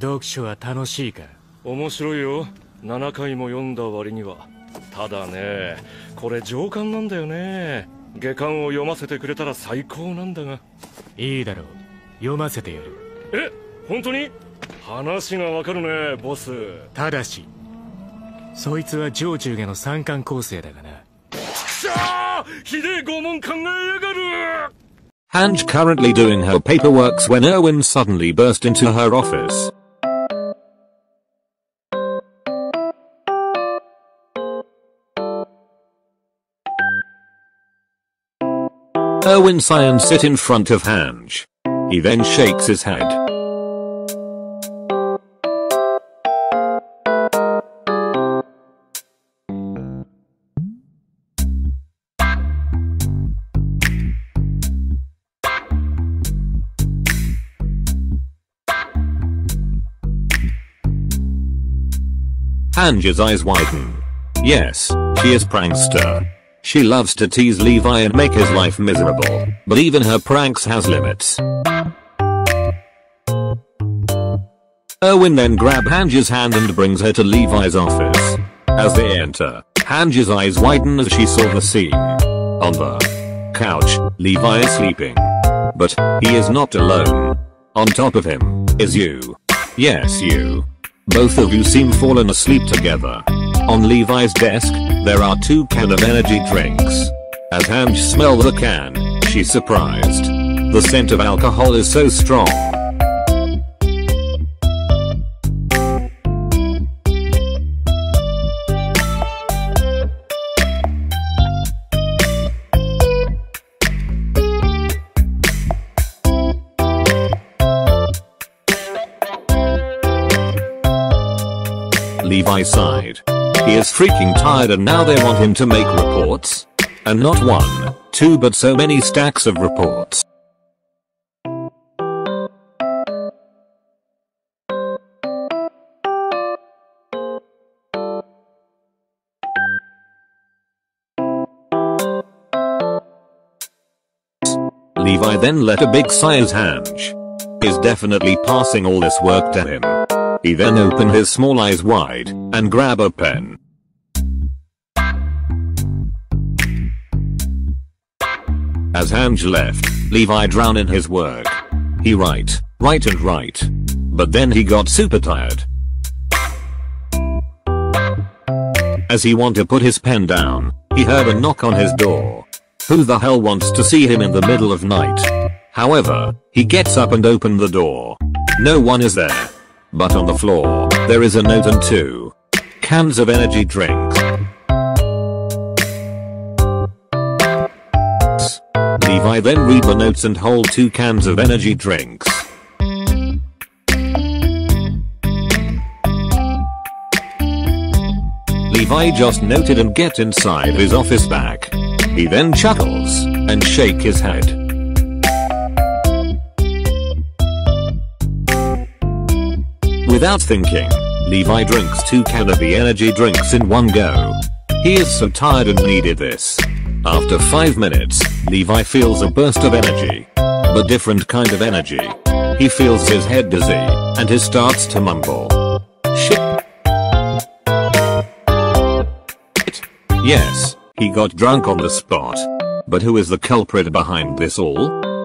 読書は楽しいか面白いよ。7回も読んだ割には。ただねこれ上巻なんだよね。下巻を読ませてくれたら最高なんだが。いいだろう。読ませてやる。え？本当に？話がわかるねボス。ただしそいつは上中下の三冠構成だがな。くしゃー！ひでえ拷問考えやがる！Hange currently doing her paperworks when Erwin suddenly burst into her office. Erwin and sit in front of Hange. He then shakes his head. Hange's eyes widen. Yes, she is prankster. She loves to tease Levi and make his life miserable, but even her pranks has limits. Erwin then grab Hange's hand and brings her to Levi's office. As they enter, Hange's eyes widen as she saw the scene. On the couch, Levi is sleeping. But, he is not alone. On top of him, is you. Yes you. Both of you seem fallen asleep together. On Levi's desk, there are two can of energy drinks. As Hange smell the can, she's surprised. The scent of alcohol is so strong. Levi sighed. He is freaking tired and now they want him to make reports? And not one, two but so many stacks of reports. Levi then let a big sigh Hange is definitely passing all this work to him. He then open his small eyes wide and grab a pen. As Hange left, Levi drown in his work. He write, write and write. But then he got super tired. As he want to put his pen down, he heard a knock on his door. Who the hell wants to see him in the middle of night? However, he gets up and open the door. No one is there. But on the floor, there is a note and two cans of energy drinks. Levi then read the notes and hold two cans of energy drinks. Levi just noted and get inside his office bag. He then chuckles and shake his head. Without thinking, Levi drinks two can of the energy drinks in one go. He is so tired and needed this. After 5 minutes, Levi feels a burst of energy. But different kind of energy. He feels his head dizzy, and he starts to mumble. Shit. Yes, he got drunk on the spot. But who is the culprit behind this all?